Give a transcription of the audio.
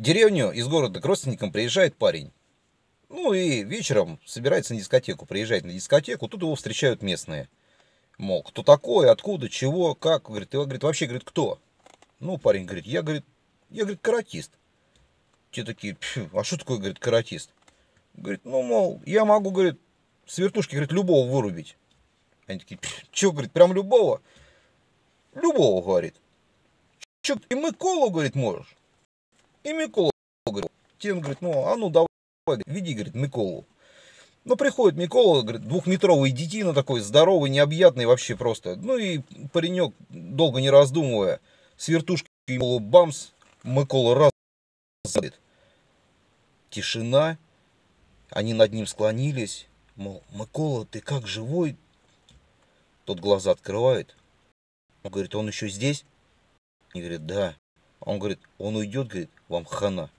Деревню из города к родственникам приезжает парень. Ну и вечером собирается на дискотеку, приезжает на дискотеку, тут его встречают местные. Мол, кто такой, откуда, чего, как. Говорит, ты говорит, вообще, говорит, кто? Ну, парень говорит, я, говорит, я, говорит, каратист. Те такие, а что такое, говорит, каратист? Говорит, ну, мол, я могу, говорит, с вертушки, говорит, любого вырубить. Они такие, что, говорит, прям любого? Любого, говорит. Че, и Миколу, говорит, можешь? И Миколу, говорит. Тен говорит, ну, а ну, давай, веди, говорит, Миколу. Ну, приходит Микола, говорит, двухметровый детина такой, здоровый, необъятный вообще просто. Ну, и паренек, долго не раздумывая, с вертушкой ему бамс, Микола раз, Тишина, они над ним склонились, мол, Микола, ты как живой? Тот глаза открывает. Он говорит, он еще здесь? И говорит, да. Он говорит, он уйдет, говорит, вам хана.